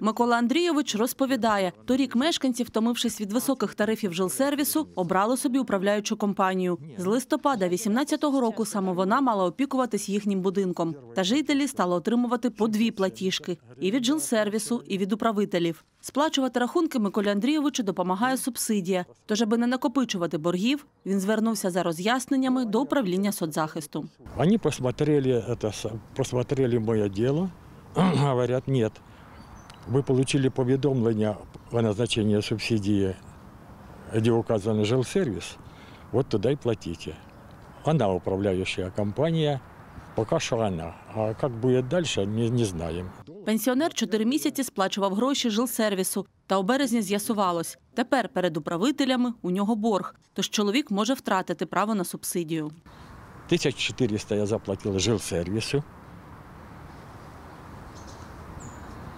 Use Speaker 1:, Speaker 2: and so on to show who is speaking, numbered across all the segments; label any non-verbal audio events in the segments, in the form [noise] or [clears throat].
Speaker 1: Микола Андрійович розповідає, торік мешканці, втомившись від високих тарифів жилсервісу, обрали собі управляючу компанію. З листопада 18-го року саме вона мала опікуватись їхнім будинком. Та жителі стали отримувати по дві платіжки – і від жилсервісу, і від управителів. Сплачувати рахунки Миколі Андрійовичу допомагає субсидія. Тож, аби не накопичувати боргів, він звернувся за роз'ясненнями до управління соцзахисту.
Speaker 2: Они просмотрели с- просмотрели мое дело, [clears throat] говорят, нет, вы получили повідомлення о назначении субсидии, где указан жилсервис, вот туда и платите. Она управляющая компания, пока что она. А как будет дальше, не, не знаем.
Speaker 1: Пенсіонер чотири місяці сплачував гроші жилсервісу. Та у березні з'ясувалось, тепер перед управителями у нього борг, тож чоловік може втратити право на субсидію.
Speaker 2: 1400 я заплатил жилсервису.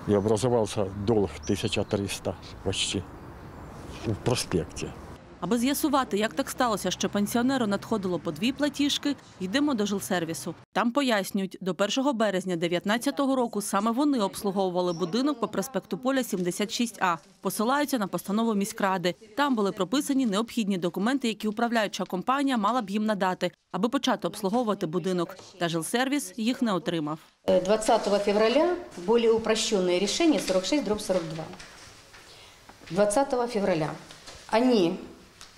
Speaker 2: И образовался долг 1300 почти в проспекте.
Speaker 1: Аби з'ясувати, як так сталося, що пенсіонеру надходило по дві платіжки, йдемо до жилсервісу. Там пояснюють, до 1 березня 2019 року саме вони обслуговували будинок по проспекту Поля 76А. Посилаються на постанову міськради. Там були прописані необхідні документи, які управляюча компанія мала б їм надати, аби почати обслуговувати будинок. Та жилсервіс їх не отримав.
Speaker 3: Э, 20 февраля более упрощенное решение 46 дробь 42. 20 февраля они,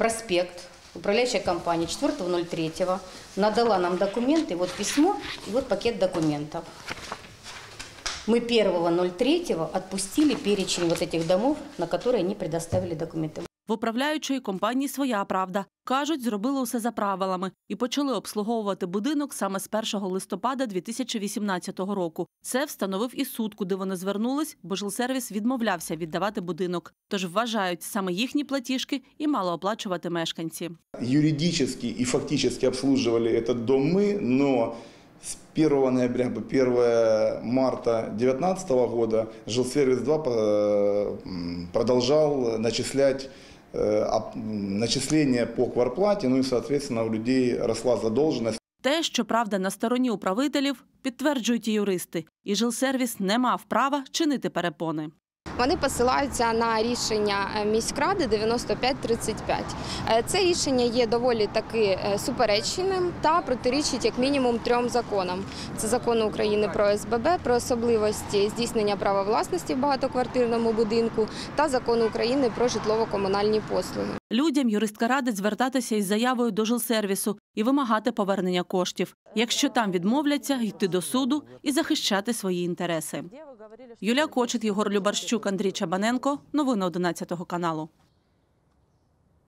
Speaker 3: проспект, управляющая компания 4.03 надала нам документы, вот письмо и вот пакет документов. Мы 1.03 отпустили перечень вот этих домов, на которые они предоставили документы.
Speaker 1: В управляючої компанії своя правда. Кажуть, зробили усе за правилами і почали обслуговувати будинок саме з 1 листопада 2018 року. Це встановив і суд, куди вони звернулись, бо жилсервіс відмовлявся віддавати будинок. Тож вважають, саме їхні платіжки і мало оплачувати мешканці.
Speaker 4: юридически и фактически обслуживали этот дом мы, но с 1 ноября по 1 марта 2019 года Жилсервис-2 э, м, продолжал начислять э, оп- м, начисления по кварплате, ну и, соответственно, у людей росла задолженность.
Speaker 1: Те, що правда на стороні управителів, підтверджують і юристи. І жилсервіс не мав права чинити перепони.
Speaker 5: Вони посилаються на рішення е, міськради 9535. Е, Це рішення є доволі таки е, суперечним та протирічить як мінімум трьом законам: це закону України про СББ, про особливості здійснення права власності в багатоквартирному будинку та закону України про житлово-комунальні послуги.
Speaker 1: Людям юристка радить звертатися із заявою до жилсервісу і вимагати повернення коштів. Якщо там відмовляться, йти до суду і захищати свої інтереси. Юлія Кочет, Єгор Любарщук, Андрій Чабаненко. Новини 11 каналу.